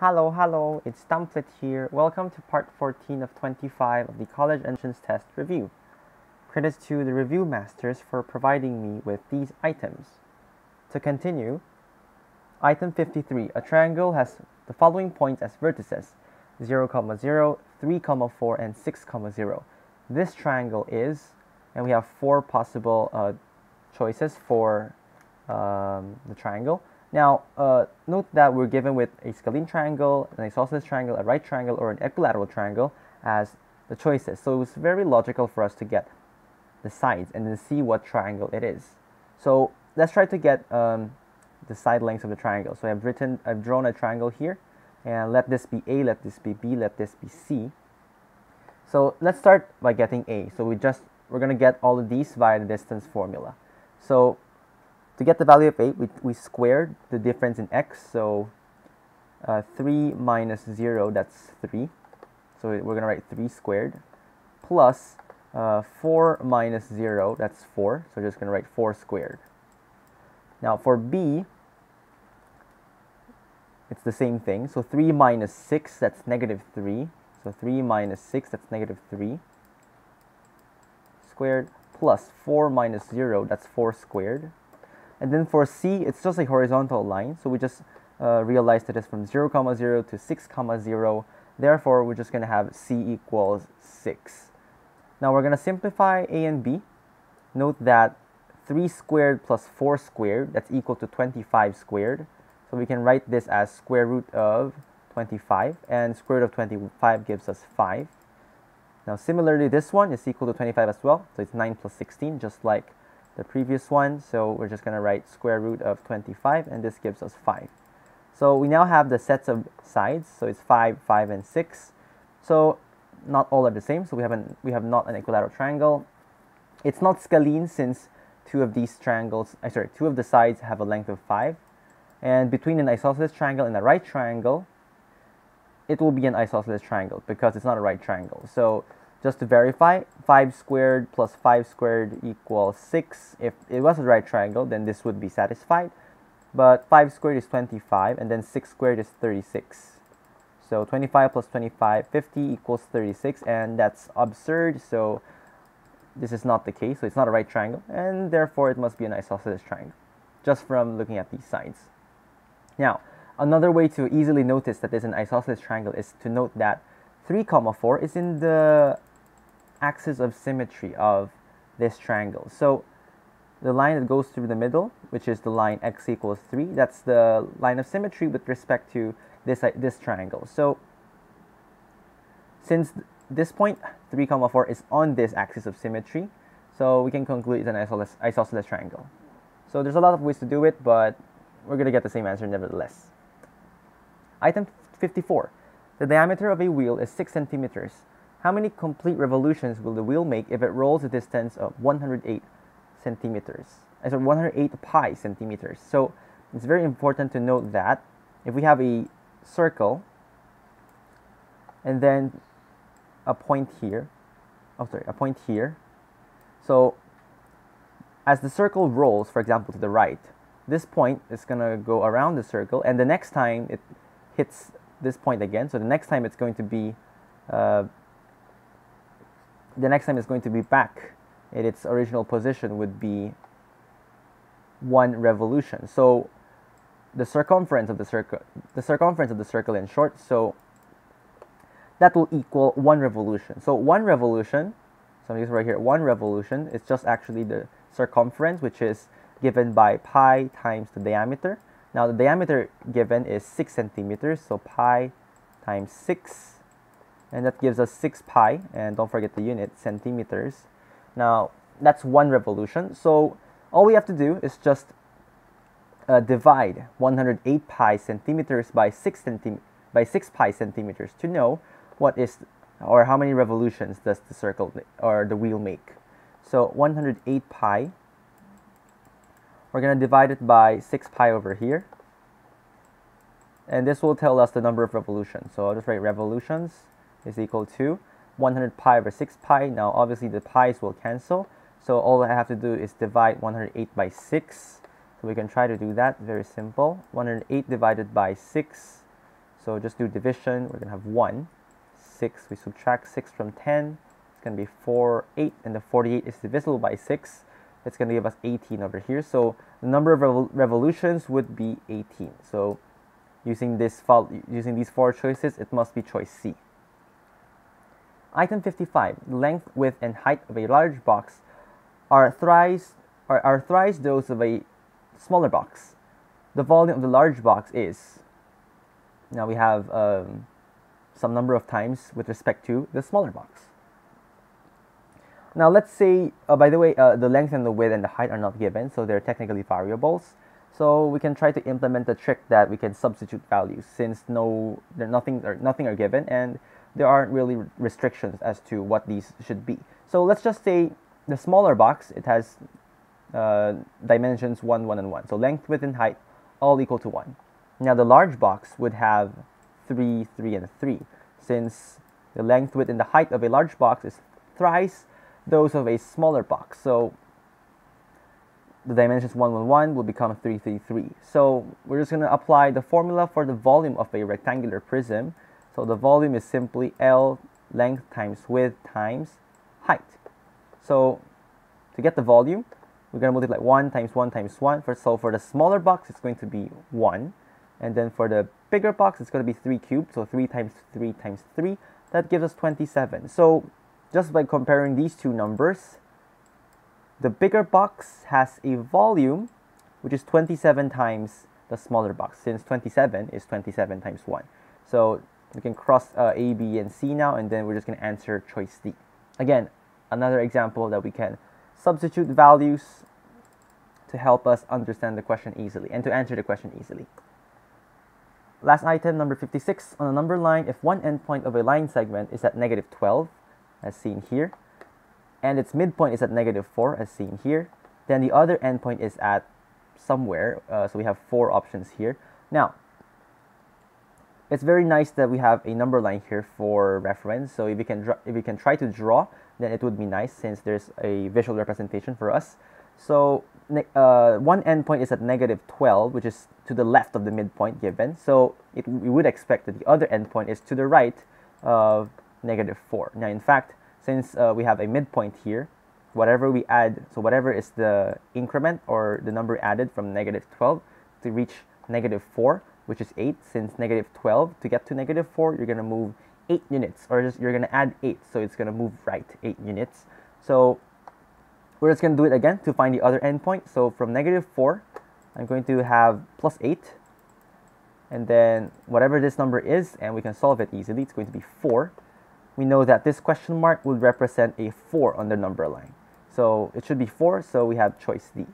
Hello, hello, it's Dumplet here. Welcome to part 14 of 25 of the College Entrance Test Review. Credits to the review masters for providing me with these items. To continue, item 53, a triangle has the following points as vertices 0, 0, 3, 4, and 6, 0. This triangle is, and we have four possible uh, choices for um, the triangle. Now, uh, note that we're given with a scalene triangle, an isosceles triangle, a right triangle, or an equilateral triangle as the choices. So it was very logical for us to get the sides and then see what triangle it is. So let's try to get um, the side lengths of the triangle. So I've written, I've drawn a triangle here, and let this be A, let this be B, let this be C. So let's start by getting A. So we just, we're gonna get all of these via the distance formula. So to get the value of 8, we, we squared the difference in x, so uh, 3 minus 0, that's 3. So we're going to write 3 squared, plus uh, 4 minus 0, that's 4. So we're just going to write 4 squared. Now for b, it's the same thing. So 3 minus 6, that's negative 3. So 3 minus 6, that's negative 3 squared, plus 4 minus 0, that's 4 squared. And then for C, it's just a horizontal line. So we just uh, realized that it's from 0, comma 0 to 6, comma 0. Therefore, we're just going to have C equals 6. Now we're going to simplify A and B. Note that 3 squared plus 4 squared, that's equal to 25 squared. So we can write this as square root of 25. And square root of 25 gives us 5. Now similarly, this one is equal to 25 as well. So it's 9 plus 16, just like the previous one. So we're just going to write square root of 25 and this gives us 5. So we now have the sets of sides. So it's 5, 5, and 6. So not all are the same. So we have, an, we have not an equilateral triangle. It's not scalene since two of these triangles, uh, sorry, two of the sides have a length of 5. And between an isosceles triangle and a right triangle, it will be an isosceles triangle because it's not a right triangle. So just to verify, 5 squared plus 5 squared equals 6. If it was a right triangle, then this would be satisfied. But 5 squared is 25, and then 6 squared is 36. So 25 plus 25, 50 equals 36, and that's absurd. So this is not the case. So it's not a right triangle, and therefore it must be an isosceles triangle, just from looking at these sides. Now, another way to easily notice that there's an isosceles triangle is to note that 3 comma 4 is in the axis of symmetry of this triangle. So the line that goes through the middle, which is the line x equals 3, that's the line of symmetry with respect to this, uh, this triangle. So since this point, 3 comma 4 is on this axis of symmetry, so we can conclude it's an isosceles, isosceles triangle. So there's a lot of ways to do it, but we're going to get the same answer nevertheless. Item 54. The diameter of a wheel is 6 centimeters. How many complete revolutions will the wheel make if it rolls a distance of 108 centimeters? I said 108 pi centimeters. So it's very important to note that if we have a circle and then a point here, oh sorry, a point here. So as the circle rolls, for example, to the right, this point is going to go around the circle and the next time it hits this point again, so the next time it's going to be uh, the next time it's going to be back in its original position would be one revolution. So the circumference of the circle, the circumference of the circle in short, so that will equal one revolution. So one revolution, so I'm using right here, one revolution is just actually the circumference, which is given by pi times the diameter. Now the diameter given is 6 centimeters, so pi times 6 and that gives us 6 pi and don't forget the unit centimeters. Now that's one revolution. So all we have to do is just uh, divide 108 pi centimeters by 6 centim by 6 pi centimeters to know what is or how many revolutions does the circle or the wheel make. So 108 pi we're going to divide it by 6 pi over here. And this will tell us the number of revolutions. So I'll just write revolutions is equal to 100 pi over 6 pi. Now obviously the pi's will cancel. So all I have to do is divide 108 by 6. So we can try to do that. Very simple. 108 divided by 6. So just do division. We're going to have 1, 6. We subtract 6 from 10. It's going to be 4, 8. And the 48 is divisible by 6. It's going to give us 18 over here. So the number of revol revolutions would be 18. So using, this using these four choices, it must be choice C. Item 55. Length, width, and height of a large box are thrice, are, are thrice those of a smaller box. The volume of the large box is, now we have um, some number of times with respect to the smaller box. Now let's say, uh, by the way, uh, the length and the width and the height are not given, so they're technically variables. So we can try to implement the trick that we can substitute values since no, nothing, or nothing are given and there aren't really restrictions as to what these should be. So let's just say the smaller box, it has uh, dimensions 1, 1, and 1. So length, width, and height all equal to 1. Now the large box would have 3, 3, and 3 since the length, width, and the height of a large box is thrice those of a smaller box. So the dimensions 1, 1, 1 will become 3, 3, 3. So we're just going to apply the formula for the volume of a rectangular prism so the volume is simply L length times width times height. So to get the volume, we're going to multiply 1 times 1 times 1. For, so for the smaller box, it's going to be 1. And then for the bigger box, it's going to be 3 cubed. So 3 times 3 times 3. That gives us 27. So just by comparing these two numbers, the bigger box has a volume which is 27 times the smaller box since 27 is 27 times 1. So we can cross uh, A, B, and C now, and then we're just going to answer choice D. Again, another example that we can substitute values to help us understand the question easily and to answer the question easily. Last item, number 56. On a number line, if one endpoint of a line segment is at negative 12, as seen here, and its midpoint is at negative 4, as seen here, then the other endpoint is at somewhere. Uh, so we have four options here. Now, it's very nice that we have a number line here for reference. So if we can if we can try to draw, then it would be nice since there's a visual representation for us. So uh, one endpoint is at negative 12, which is to the left of the midpoint given. So it, we would expect that the other endpoint is to the right of negative 4. Now, in fact, since uh, we have a midpoint here, whatever we add, so whatever is the increment or the number added from negative 12 to reach negative 4, which is 8, since negative 12, to get to negative 4, you're going to move 8 units, or just, you're going to add 8, so it's going to move right 8 units. So we're just going to do it again to find the other endpoint. So from negative 4, I'm going to have plus 8, and then whatever this number is, and we can solve it easily, it's going to be 4. We know that this question mark would represent a 4 on the number line. So it should be 4, so we have choice D.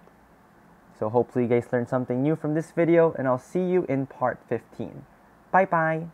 So hopefully you guys learned something new from this video and I'll see you in part 15. Bye bye!